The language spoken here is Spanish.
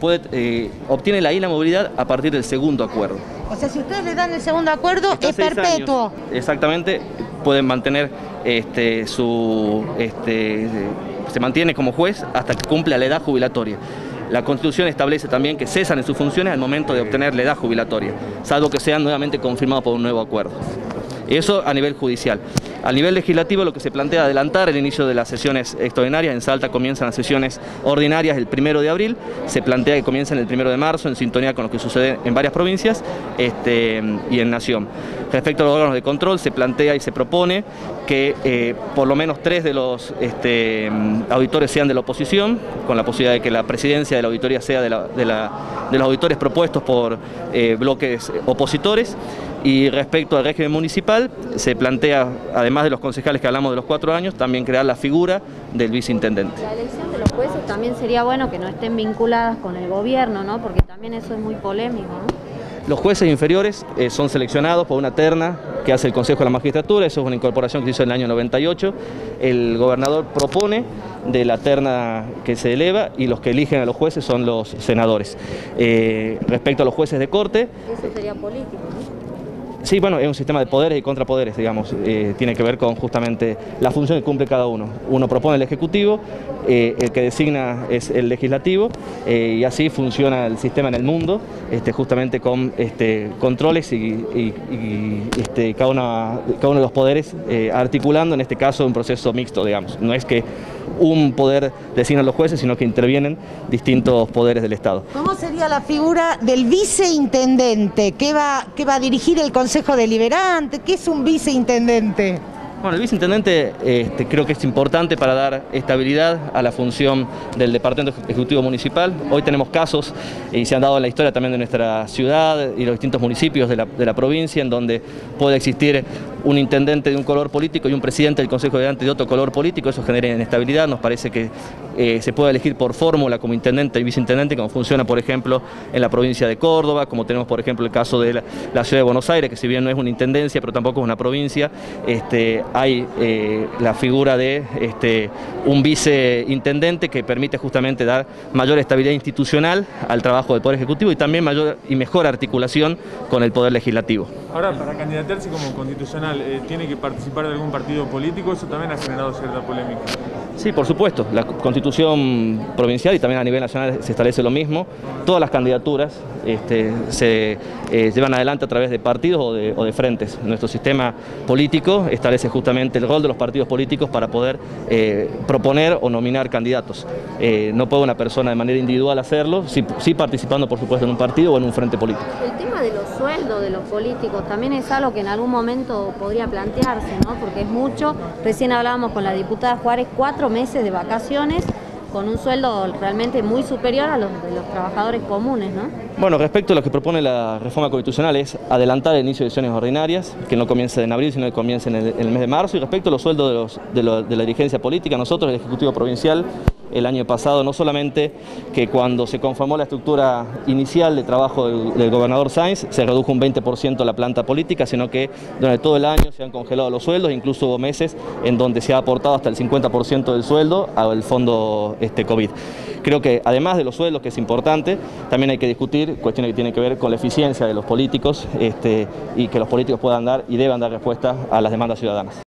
puede, eh, obtiene la inamovilidad a partir del segundo acuerdo. O sea, si ustedes le dan el segundo acuerdo, es perpetuo. Exactamente, pueden mantener este, su, este, se mantiene como juez hasta que cumpla la edad jubilatoria. La Constitución establece también que cesan en sus funciones al momento de obtener la edad jubilatoria, salvo que sean nuevamente confirmados por un nuevo acuerdo. Eso a nivel judicial. A nivel legislativo lo que se plantea adelantar el inicio de las sesiones extraordinarias. En Salta comienzan las sesiones ordinarias el primero de abril. Se plantea que comiencen el primero de marzo en sintonía con lo que sucede en varias provincias este, y en Nación. Respecto a los órganos de control se plantea y se propone que eh, por lo menos tres de los este, auditores sean de la oposición, con la posibilidad de que la presidencia de la auditoría sea de, los auditores propuestos por eh, bloques opositores. Y respecto al régimen municipal, se plantea, además de los concejales que hablamos de los cuatro años, también crear la figura del viceintendente. La elección de los jueces también sería bueno que no estén vinculadas con el gobierno, ¿no? Porque también eso es muy polémico, ¿no? Los jueces inferiores eh, son seleccionados por una terna que hace el Consejo de la Magistratura, eso es una incorporación que se hizo en el año 98. El gobernador propone de la terna que se eleva y los que eligen a los jueces son los senadores. Eh, respecto a los jueces de corte... Eso sería político, ¿no? Sí, bueno, es un sistema de poderes y contrapoderes, digamos, eh, tiene que ver con justamente la función que cumple cada uno. Uno propone el Ejecutivo, eh, el que designa es el Legislativo eh, y así funciona el sistema en el mundo, este, justamente con este, controles y, este, cada, cada, uno de los poderes articulando en este caso un proceso mixto, digamos. No es que un poder designa a los jueces, sino que intervienen distintos poderes del Estado. ¿Cómo sería la figura del viceintendente? ¿Qué va, qué va a dirigir el Consejo Deliberante? ¿Qué es un viceintendente? Bueno, el viceintendente este, creo que es importante para dar estabilidad a la función del Departamento Ejecutivo Municipal. Hoy tenemos casos, y se han dado en la historia también de nuestra ciudad y los distintos municipios de la, de la provincia, en donde puede existir un intendente de un color político y un presidente del Consejo Deliberante de otro color político, eso genera inestabilidad, nos parece que eh, se puede elegir por fórmula como intendente y viceintendente, como funciona por ejemplo en la provincia de Córdoba, como tenemos por ejemplo el caso de la, ciudad de Buenos Aires, que si bien no es una intendencia, pero tampoco es una provincia, este, hay eh, la figura de este, un viceintendente que permite justamente dar mayor estabilidad institucional al trabajo del Poder Ejecutivo y también mayor y mejor articulación con el Poder Legislativo. Ahora, para candidatarse como constitucional, eh, ¿tiene que participar de algún partido político? Eso también ha generado cierta polémica. Sí, por supuesto. La constitución provincial y también a nivel nacional se establece lo mismo. Todas las candidaturas este, se eh, llevan adelante a través de partidos o de, frentes. Nuestro sistema político establece justamente el rol de los partidos políticos para poder eh, proponer o nominar candidatos. Eh, no puede una persona de manera individual hacerlo, sí, sí, participando por supuesto en un partido o en un frente político. El tema de los sueldos de los políticos también es algo que en algún momento podría plantearse, ¿no? porque es mucho. Recién hablábamos con la diputada Juárez, cuatro meses de vacaciones con un sueldo realmente muy superior a los de los trabajadores comunes, ¿no? Bueno, respecto a lo que propone la reforma constitucional es adelantar el inicio de sesiones ordinarias, que no comience en abril, sino que comience en el, mes de marzo. Y respecto a los sueldos de la dirigencia política, nosotros, el Ejecutivo Provincial, el año pasado, no solamente que cuando se conformó la estructura inicial de trabajo del, gobernador Sainz se redujo un 20% la planta política, sino que durante todo el año se han congelado los sueldos, incluso hubo meses en donde se ha aportado hasta el 50% del sueldo al fondo este, COVID. Creo que además de los sueldos, que es importante, también hay que discutir cuestiones que tienen que ver con la eficiencia de los políticos este, y que los políticos puedan dar y deban dar respuesta a las demandas ciudadanas.